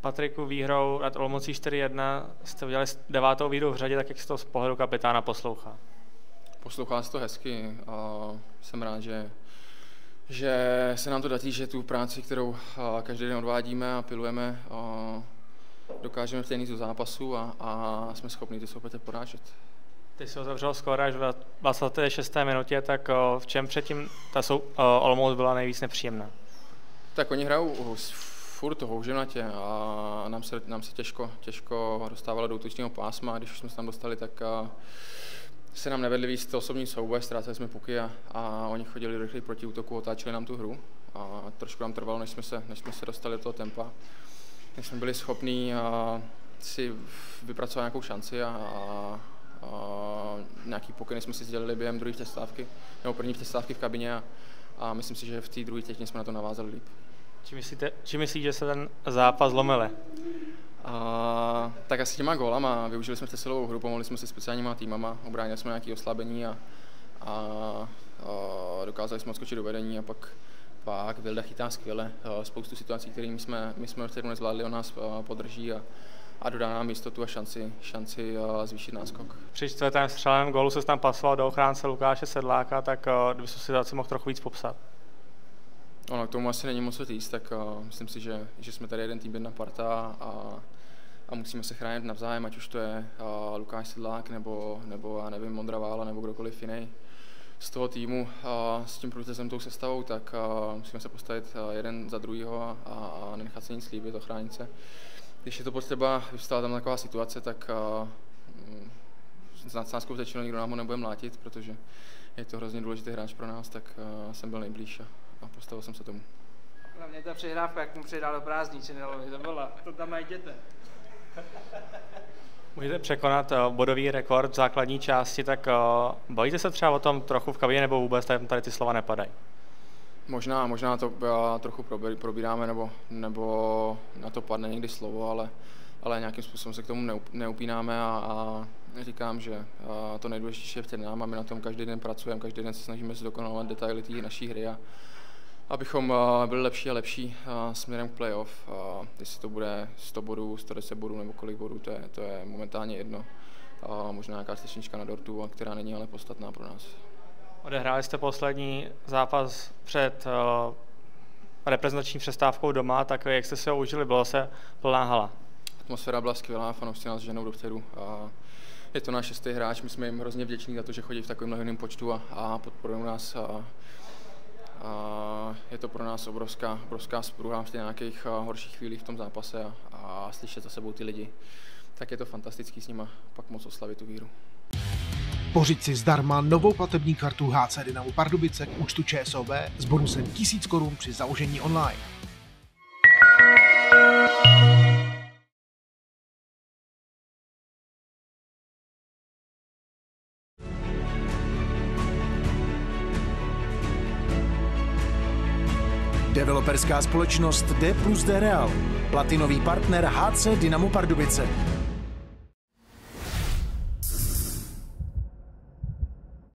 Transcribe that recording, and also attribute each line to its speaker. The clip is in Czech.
Speaker 1: Patriku výhrou nad Olomoucí 4-1 jste udělali devátou výhru v řadě, tak jak se to z pohledu kapitána poslouchá?
Speaker 2: Poslouchá se to hezky a jsem rád, že, že se nám to datí, že tu práci, kterou každý den odvádíme a pilujeme, dokážeme vtěnit do zápasu a, a jsme schopni ty soupeře porážet.
Speaker 1: Ty jsi otevřel skoro až v 26. minutě, tak v čem předtím ta sou, Olomouc byla nejvíc nepříjemná?
Speaker 2: Tak oni hrajou furt houženatě a nám se, nám se těžko, těžko dostávalo do útočního pásma. Když jsme se tam dostali, tak se nám nevedli víc osobní souboje, ztráceli jsme puky a, a oni chodili rychle proti útoku, otáčeli nám tu hru a trošku nám trvalo, než jsme se, než jsme se dostali do toho tempa. Než jsme byli schopní a, si vypracovat nějakou šanci a, a, a nějaký pokyny jsme si sdělili během druhé přestávky, nebo první přestávky v kabině a, a myslím si, že v té druhé těchně jsme na to navázali líp.
Speaker 1: Či myslíte, či myslíte, že se ten zápas zlomil?
Speaker 2: A, tak asi těma gólama, využili jsme silovou hru, pomohli jsme si speciálníma týmama, obránili jsme nějaké oslabení a, a, a dokázali jsme odskočit do vedení a pak pak Vilda chytá skvěle. Spoustu situací, které my jsme, my jsme v nezvládli, on nás podrží a, a dodá nám jistotu a šanci, šanci zvýšit náskok.
Speaker 1: Při čtvrtém střelem gólu se tam pasoval do ochránce Lukáše Sedláka, tak kdyby se situaci mohl trochu víc popsat.
Speaker 2: Ono, k tomu asi není moc co říct, tak uh, myslím si, že, že jsme tady jeden tým, jedna parta a, a musíme se chránit navzájem, ať už to je uh, Lukáš Sedlák nebo, nebo já nevím, Mondra Vála nebo kdokoliv jiný z toho týmu uh, s tím procesem, tou sestavou, tak musíme se postavit jeden za druhýho a, a, a nenechat se nic líbit, ochránit se. Když je to potřeba, vystala tam taková situace, tak uh, s nadsázkou řečeno nikdo nám ho nebude mlátit, protože je to hrozně důležitý hráč pro nás, tak jsem byl nejblíž a, a postavil jsem se tomu.
Speaker 3: Hlavně ta přihrávka, jak mu přidal do prázdnice, to byla, to tam najděte.
Speaker 1: Můžete překonat uh, bodový rekord v základní části, tak uh, bojíte se třeba o tom trochu v kabině, nebo vůbec tady, tady ty slova nepadají?
Speaker 2: Možná, možná to uh, trochu probíráme, nebo, nebo na to padne někdy slovo, ale, ale nějakým způsobem se k tomu neupínáme a, a říkám, že uh, to nejdůležitější je před námi, my na tom každý den pracujeme, každý den se snažíme zdokonalovat detaily té naší hry a, abychom uh, byli lepší a lepší uh, směrem k playoff. Uh, jestli to bude 100 bodů, 110 bodů nebo kolik bodů, to je, to je momentálně jedno. Možná nějaká stečnička na dortu, která není ale podstatná pro nás.
Speaker 1: Odehráli jste poslední zápas před uh, reprezentační přestávkou doma, tak jak jste se ho užili? Bylo se plná hala?
Speaker 2: Atmosféra byla skvělá, fanoušci nás ženou dopředu. Uh, je to náš šestý hráč, my jsme jim hrozně vděční za to, že chodí v takovém mnohem počtu a, a podporují nás. A, a to pro nás obrovská, obrovská spruha v těch nějakých horších chvílích v tom zápase a, a slyšet za sebou ty lidi. Tak je to fantastický s nima pak moc oslavit tu víru.
Speaker 4: Pořiď si zdarma novou platební kartu HC Dynamo Pardubice k účtu ČSOB s bonusem 1000 korun při založení online. Developerská společnost D plus D Real. Platinový partner HC Dynamo Pardubice.